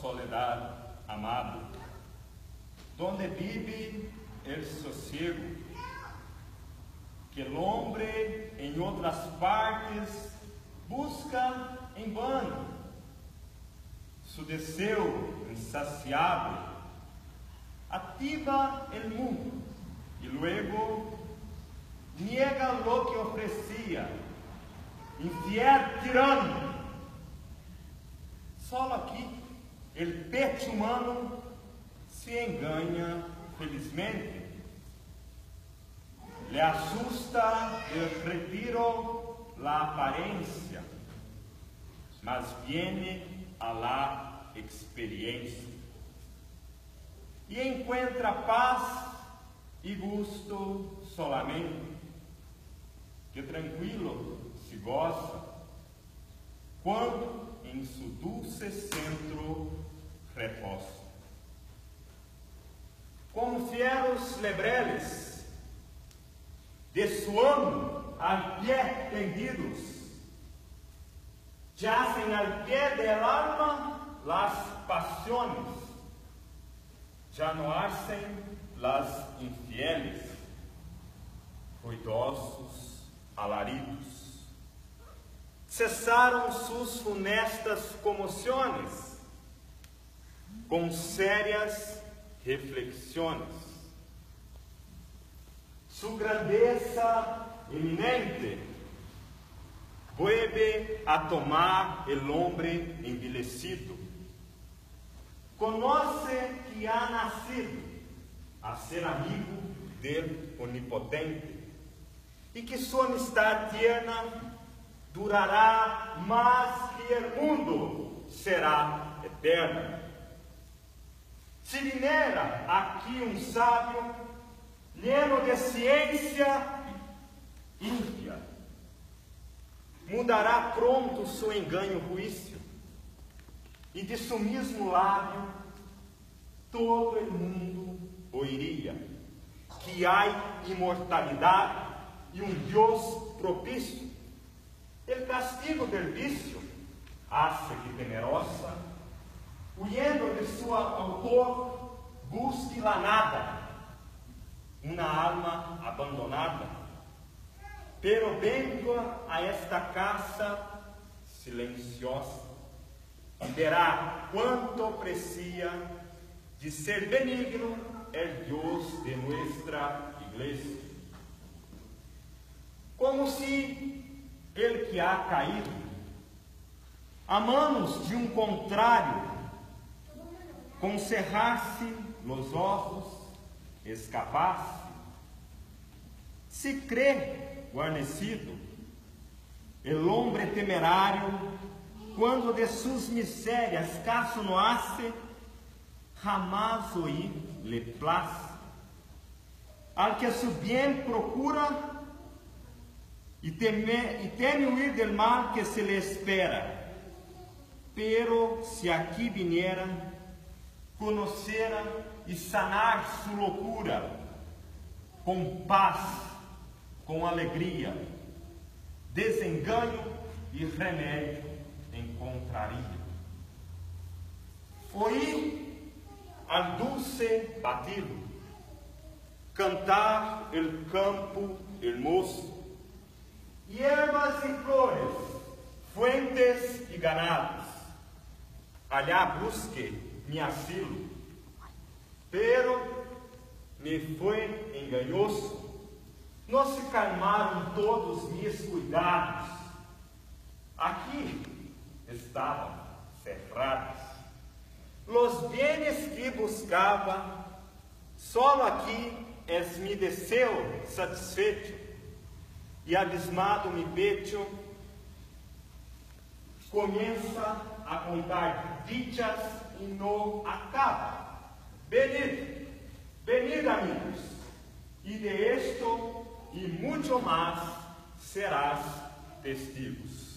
soledad, amado, donde vive el sosiego, que el hombre en otras partes busca em vano. Su deseo insaciable ativa el mundo y luego niega lo que ofrecía, infiel tirano. Só aqui, el pecho humano se engaña felizmente. Le asusta el retiro, la aparência, mas viene a la experiencia. E encontra paz e gusto solamente, que tranquilo se goza, quando em su dulce centro reposa. Como fieros lebreles, de suando al pé tendidos, yacen al pé del alma las pasiones, já no hacen las infieles, ruidosos alaridos. Cessaram suas funestas comoções, com sérias reflexões. Su grandeza eminente vuelve a tomar el hombre envilecido. Conoce que ha nacido a ser amigo del onipotente e que sua amistade tierna durará mais que o mundo será eterna. Se viniera aqui um sábio, lleno de ciência ímpia, mudará pronto seu enganho ruício, e de seu mesmo lábio todo o mundo oiria que há imortalidade e um Deus propício. Castigo del vicio hace que temerosa, huyendo de su autor, busque la nada, una alma abandonada. Pero venga a esta casa silenciosa verá quanto aprecia de ser benigno el Deus de nuestra igreja. Como se ele que há caído, a manos de um contrário, com cerrar-se los ossos, escapasse, se crê guarnecido, el hombre temerário, quando de suas misérias caso no hace, jamás oí le place. Al que su bien procura, e teme, e teme huir del mal que se le espera. Pero se aqui viniera, conocera e sanar sua loucura, com paz, com alegria, desenganho e remédio encontraria. Oí al dulce batido, cantar el campo hermoso, hierbas e flores, fuentes e ganados. Allá busque mi asilo, pero me foi engañoso. Não se calmaram todos meus cuidados. Aqui estavam cerrados. Los bienes que buscava, solo aqui es mi deseo satisfeito e abismado mi pecho, começa a contar dichas e não acaba. Venid, venid amigos, e de esto e muito mais serás testigos.